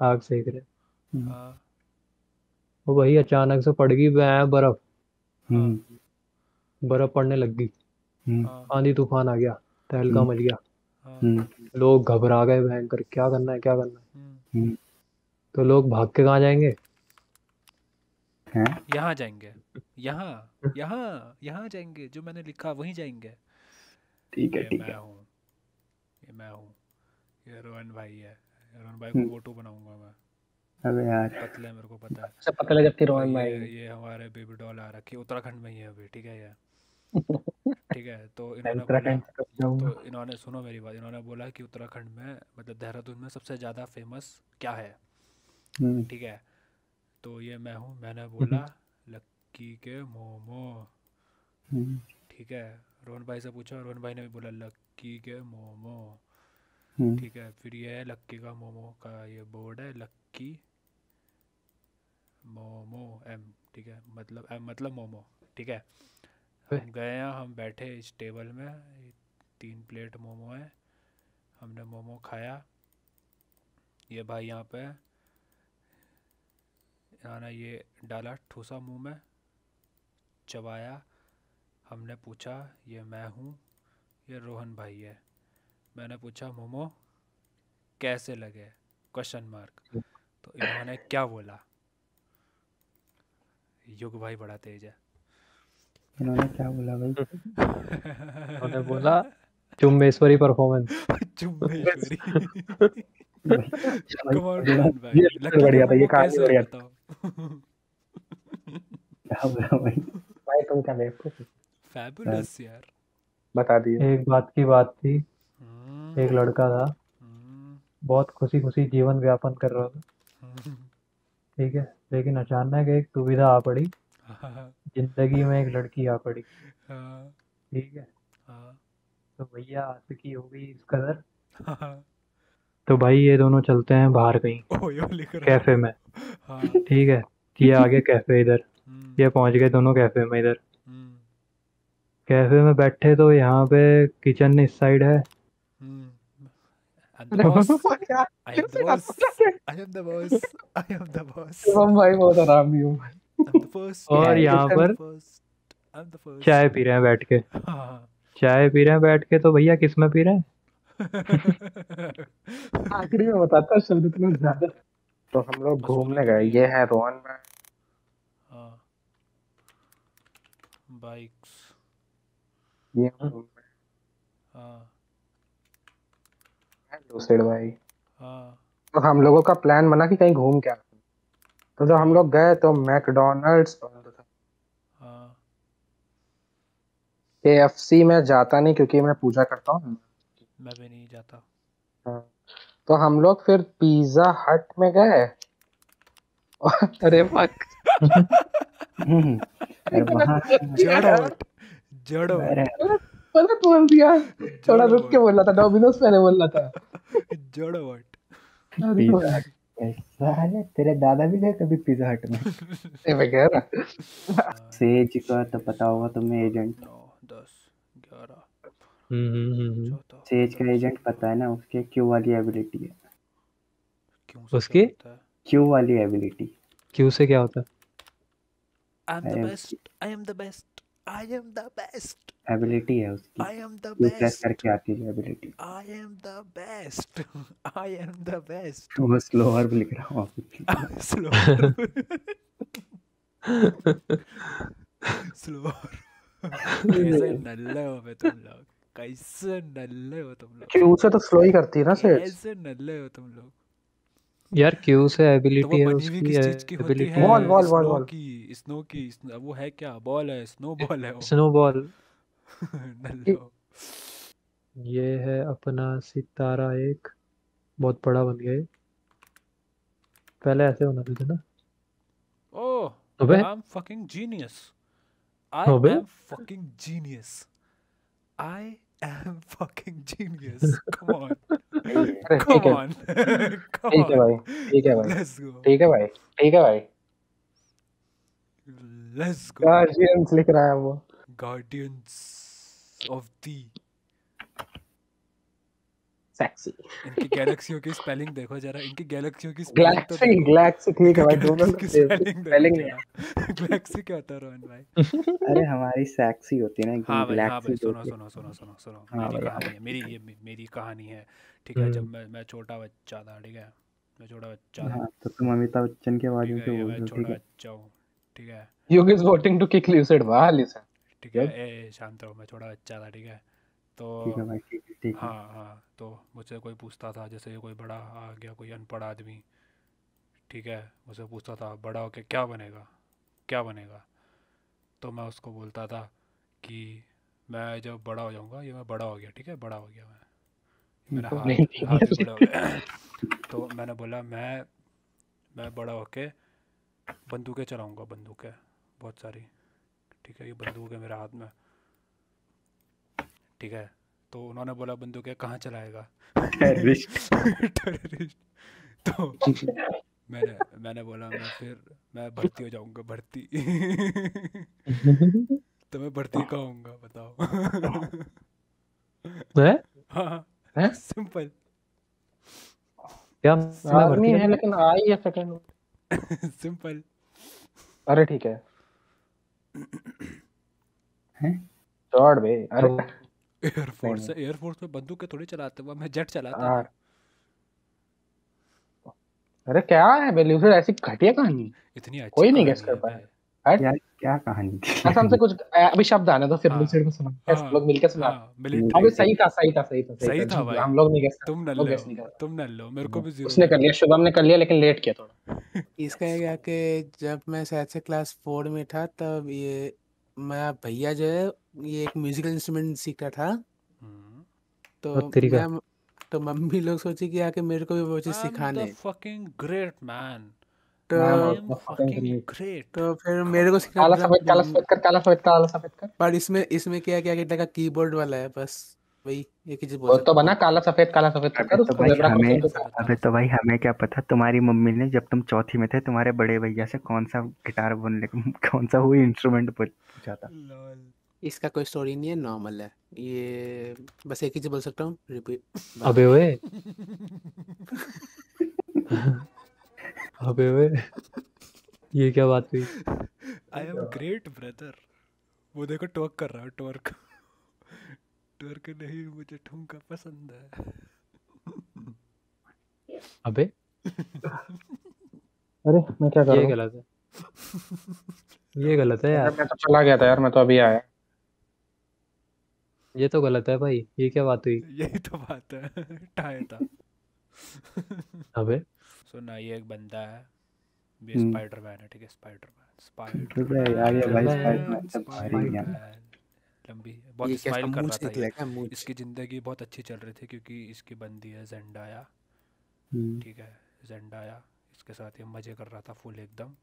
आग सेक रहे हम्म। हाँ। वो वही अचानक से पड़ गई वह बर्फ़। हम्म। बर्फ़ पड़ने लग गई। हम्म। हाँ। आंधी तूफ़ान आ गया तहलका। मच गया। हाँ। हम्म। लोग घबरा गए भयंकर क्या करना है क्या करना है? तो लोग भाग के कहाँ जाएँगे? यहाँ जाएँगे। यहाँ यहाँ यहाँ जाएँगे। जो मैंने लिखा वहीं जाएँगे। ठीक है ठीक मैं हूँ। ये मैं हूँ। ये रोहन भाई है। रोहन भाई हम्म। को फ़ोटो बनाऊँगा मैं। अबे यार। पतले मेरे को पता है। से पता लगा जबकि रोहन भाई। ये ये हमारे बेबी डॉल आ रखी उत्तराखंड में ही है अभी ठीक है ये ठीक है तो इन्होंने बोला तो इन्होंने सुनो मेरी बात इन्होंने बोला कि उत्तराखंड में मतलब देहरादून में सबसे ज़्यादा फ़ेमस क्या है? हम्म। ठीक है? तो ये मैं हूँ मैंने बोला लक्की के मोमो। हम्म। ठीक है? रोहन भाई से पूछा रोहन भाई ने भी बोला लक्की के मोमो। हम्म ठीक है फिर ये है लक्की का मोमो का ये बोर्ड है लक्की मोमो एम ठीक है मतलब एम मतलब मोमो ठीक है। हम गए हैं हम बैठे इस टेबल में तीन प्लेट मोमो है हमने मोमो खाया। ये भाई यहाँ पे इन्होंने ये डाला ठूसा मुँह में चबाया हमने पूछा ये मैं हूँ ये रोहन भाई है। मैंने पूछा मोमो कैसे लगे? क्वेश्चन मार्क तो इन्होंने क्या बोला? युग भाई बड़ा तेज है। इन्होंने क्या बोला भाई? उन्होंने बोला चुम्बेश्वरी परफॉर्मेंस चुम्बेश्वरी। भाई। कम ऑन भाई बढ़िया था, ये कैसे बढ़िया है बताओ क्या बोला भाई? भाई तुम क्या बेवकूफ़ हो? फैबुलस यार। बता दिए। एक बात की बात थी एक लड़का था। हम्म, बहुत खुशी खुशी जीवन व्यापन कर रहा था। हम्म, ठीक है लेकिन अचानक एक दुविधा आ पड़ी। ज़िंदगी में एक लड़की आ पड़ी। हाँ, ठीक है। हाँ, तो भैया आशिकी हो गई इस कदर। हाँ, तो भाई ये दोनों चलते हैं बाहर कहीं। कैफ़े में। ठीक है ये आगे कैफ़े इधर। हम्म, ये पहुँच गए दोनों कैफ़े में इधर। कैफ़े में बैठे तो यहाँ पे किचन इस साइड है। I'm the boss. I am the boss. I am the boss. I am the boss. Shivam भाई बहुत आरामी हूँ I'm the first. और I'm यहाँ the पर first. I'm the first. चाय पी रहे हैं बैठ के हाँ। चाय पी रहे हैं बैठ के तो भैया किसमें पी रहे हैं आखिरी में बताता शब्द इतना ज़्यादा तो हम लोग घूमने गए ये है। रोहन में हाँ। Bikes. ये हम है लूसिड भाई। हाँ। तो हम लोगों का प्लान बना कि कहीं घूम के आते हैं। तो जब हम लोग गए तो मैकडोनल्ड्स बंद था। हाँ। केएफसी में जाता नहीं क्योंकि मैं पूजा करता हूँ। मैं भी नहीं जाता। हाँ। तो हम लोग फिर पिज्जा हट में गए। अरे फक हम्म, अरे। पता बोल दिया थोड़ा रुक के बोल रहा था डोमिनोज पहले बोल रहा था अरे पिज्जा ऐसा है तेरे दादा भी गए कभी पिज्जा हट में? ये मैं कह रहा सेज का तो पता होगा तुम्हें एजेंट नौ दस ग्यारह हम्म हम्म, हम्म, हम्म। सेज का एजेंट पता है ना उसके क्यू वाली एबिलिटी है। क्यों से क्या वाली एबिलिटी क्यू से क्या होता है? I am the I am- best. I I am the best. Ability है उसकी I am the Q press करके आती है ability I am the best. I am the best. वो स्लोअर लिख रहा हूँ आप Slower. Slower. कैसे नल्ले हो बे तुम लोग कैसे नल्ले हो तुम लोग क्यू से तो स्लो ही करती है ना सेठ कैसे नल्ले हो तुम लोग यार क्यू से तो एबिलिटी है उसकी किस चीज़ की एबिलिटी है बॉल, बॉल, बॉल, बॉल। की स्नो की स्नो- वो है क्या बॉल है स्नो बॉल है वो स्नोबॉल नल्लो ये है अपना सितारा एक बहुत बड़ा बन गया पहले ऐसे होना था ना Oh, अबे I'm fucking genius. I अबे? am fucking genius. I am fucking genius. Come on. ठीक है। ठीक है भाई ठीक है भाई। ठीक है भाई ठीक है भाई। लेट्स गो गार्डियंस लिख रहा है वो। गार्डियंस ऑफ़ दी सेक्सी इनकी गैलेक्सियों की स्पेलिंग देखो जरा इनकी गैलेक्सियों की तो गैलेक्सी गैलेक्सी ठीक है भाई दोनों की स्पेलिंग गैलेक्सी क्या होता है रोहन भाई? अरे हमारी सैक्सी होती है ना हाँ भाई हाँ गैलेक्सी सुनो सुनो सुनो सुनो सुनो। हाँ मेरी हाँ है ये मेरी कहानी है ठीक है? जब हम्म। मैं मैं छोटा बच्चा था ठीक है? मैं छोटा बच्चा था। हाँ तो तुम अमिताभ बच्चन के बारे में क्यों बोल रहे हो छोटा है? बच्चा हूँ ठीक है? Yug is voting to kick Lucid वाह लिसन ठीक है ए शांत रहो मैं छोटा बच्चा था ठीक है? तो ठीक है भाई ठीक है ठीक है। हाँ हाँ तो मुझसे कोई पूछता था जैसे कोई बड़ा आ गया कोई अनपढ़ आदमी ठीक है मुझसे पूछता था बड़ा होके क्या बनेगा? क्या बनेगा? तो मैं उसको बोलता था कि मैं जब बड़ा हो जाऊँगा ये मैं बड़ा हो गया ठीक है बड़ा हो गया मैं। मेरा तो हाथ हाथ भी बड़ा हो गया। तो मैंने बोला मैं मैं बड़ा होके बंदूकें चलाऊँगा बंदूकें बहुत सारी ठीक है ये बंदूक है मेरे हाथ में। ठीक है? तो उन्होंने बोला बंदूकें कहाँ चलाएगा? टेररिस्ट तो मैंने मैंने बोला मैं फिर मैं भर्ती हो जाऊँगा भर्ती. तो मैं भर्ती कहाँ होऊँगा बताओ। है? हाँ सिंपल क्या मैं आर्मी है? लेकिन आई है सेकंड सिंपल अरे ठीक है। हैं चौड़ बे। अरे तो एयरफोर्स एयरफोर्स में। बंदूकें थोड़ी चलाते हुआ मैं जेट चलाता हाँ। था अरे क्या है बे ल्यूसिड ऐसी घटिया कहानी? इतनी अच्छी कोई नहीं guess कर पाया। यार क्या कहानी थी? ऐसा हमसे कुछ अभी शब्द आने तो फिर हाँ। ल्यूसिड को सुना। कैसे हाँ, लोग मिलके सुना। हाँ मिलिट्री सही था सही था सही था सही था। भाई। हम लोग नहीं गेस तुम नल्ले हो नहीं कर। तुम नल्ले हो मेरे को भी ज़ीरो उसने कर लिया शुभम ने कर लिया लेकिन लेट किया थोड़ा। इसका ये क्या कि जब मैं शायद से क्लास फोर में था तब ये मेरा भैया जो है ये एक म्यूजिकल इंस्ट्रूमेंट सीखा था। हम्म। तो मैं तो मम्मी लोग सोची कि आके मेरे को भी वो चीज़ सिखाने। फकिंग ग्रेट मैन तो. तो फिर मेरे को सिखा काला सफ़ेद काला सफ़ेद कर काला सफ़ेद काला सफ़ेद कर। पर इसमें इसमें क्या क्या कहता का कीबोर्ड वाला है बस। वही एक ही चीज़ बोल तो बना काला सफ़ेद काला सफ़ेद अबे तो उसको भाई हमें तो अबे तो भाई हमें क्या पता तुम्हारी मम्मी ने जब तुम चौथी में थे तुम्हारे बड़े भैया से कौन सा गिटार बोलने कौन सा हुई इंस्ट्रूमेंट पूछा था। इसका कोई स्टोरी नहीं है नॉर्मल है। ये बस एक ही चीज़ बोल सकता हूँ रिपीट अबे ओए अबे ओए ये क्या बात हुई? I am great brother. वो देखो टवर्क कर रहा है टवर्क टवर्क नहीं मुझे ठुमका पसंद है। अबे? अरे मैं क्या कर? रहा हूँ गलत है। ये गलत है यार। मैं तो चला गया था यार मैं तो अभी आया। ये तो गलत है भाई ये क्या बात हुई? यही तो बात है टाया था। अबे? सुना ये एक बंदा है ये हम्म। स्पाइडरमैन है ठीक है स्पाइडरमैन अबे यार ये भाई स्पाइडरमैन से भारी है। स्पाइडरमैन लंबी बहुत ये स्माइल कर रहा था ये। इसकी ज़िंदगी बहुत अच्छी चल रही थी क्योंकि इसकी बंदी है जेंडाया हम्म, ठीक है जेंडाया इसके साथ ये मज़े कर रहा था फुल एकदम।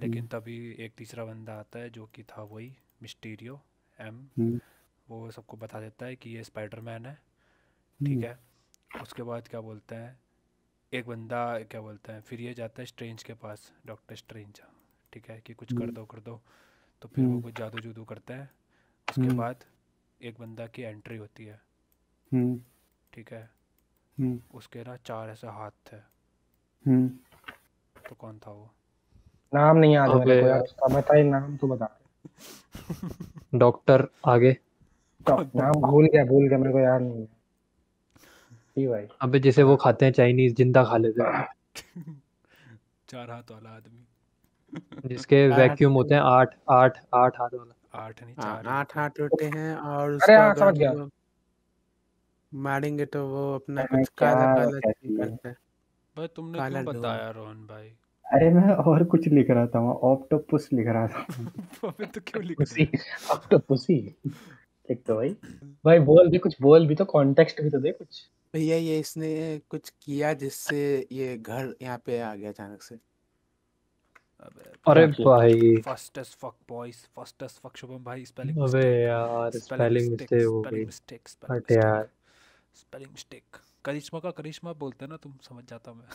लेकिन तभी एक तीसरा बंदा आता है जो कि था वही मिस्टीरियो एम हम्म, वो सबको बता देता है कि ये स्पाइडरमैन है। हम्म, ठीक है उसके बाद क्या बोलते हैं एक बंदा क्या बोलते हैं फिर ये जाता है स्ट्रेंज के पास डॉक्टर स्ट्रेंज ठीक है कि कुछ कर हम्म। दो कर दो। तो फिर वो हम्म। कुछ जादू जूदू करते हैं। उसके हम्म। बाद एक बंदा की एंट्री होती है। हम्म, ठीक है? हम्म, उसके ना चार ऐसे हाथ थे। हम्म। तो कौन था वो? नाम नहीं याद है मेरे को यार। उसका बता नाम तो बता डॉक्टर आगे। नाम भूल गया भूल गया मेरे को याद नहीं है। भाई। अबे जिसे वो खाते हैं चाइनीज़ ज़िंदा खा लेते हैं। चार हाथ वाला आदमी। जिसके वैक्यूम होते हैं आठ आठ आठ हाथ वाला। आठ नहीं हाँ चार ही आठ होते हैं। हैं और अरे हाँ, समझ गया। मारेंगे तो वो अपना कुछ काला काला है? करता है। भाई तुमने काला क्यों बताया रोहन भाई? अरे मैं और कुछ लिख रहा था वहाँ ऑक्टोपस लिख रहा था। अबे तो क्यों लिख रहे अब तो तो भाई भाई बोल भी कुछ बोल भी तो कॉन्टेक्स्ट भी तो दे कुछ। भैया ये इसने कुछ किया जिससे ये घर यहाँ पे आ गया अचानक से? अरे भाई। First edge fuck boys first edge fuck Shubham भाई। स्पेलिंग अबे यार स्पेलिंग मिस्टेक हो गई। मिस्टेक हट यार। स्पेलिंग मिस्टेक करिश्मा का करिश्मा बोलते हैं ना तुम समझ जाता मैं।